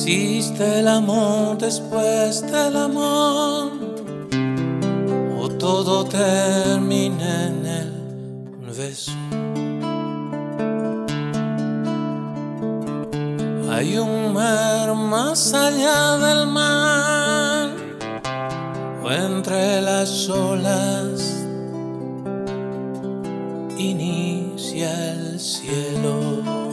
¿Existe el amor después del amor? ¿O todo termina en el beso? Hay un mar más allá del mar, o entre las olas inicia el cielo.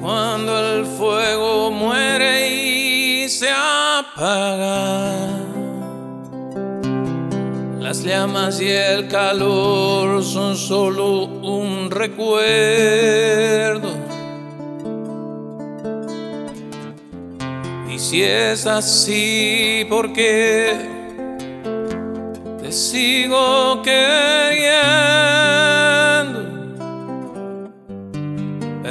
Cuando el fuego muere y se apaga, las llamas y el calor son solo un recuerdo. Y si es así, ¿por qué te sigo queriendo?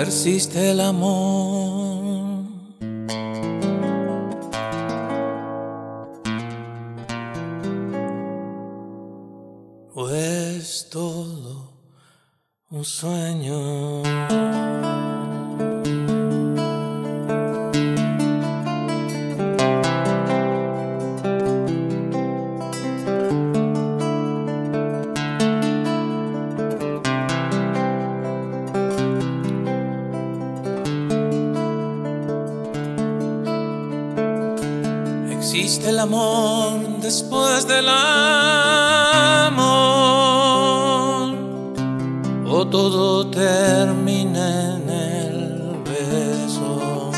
Persiste el amor. ¿O es todo un sueño? Existe el amor después del amor, o todo termina en el beso.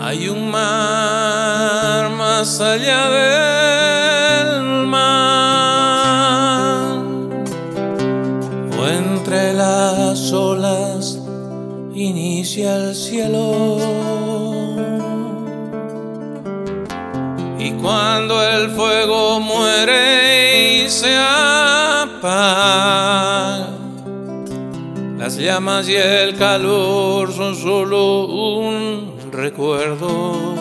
Hay un mar más allá del mar, o entre las olas inicia el cielo. Y cuando el fuego muere y se apaga, las llamas y el calor son solo un recuerdo.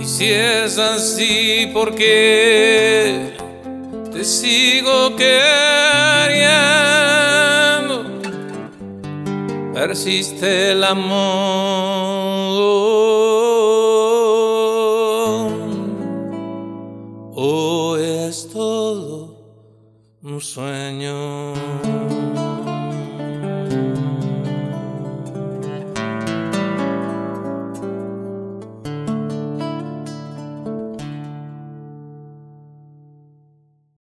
Y si es así, ¿por qué te sigo queriendo? Persiste el amor. O es todo un sueño.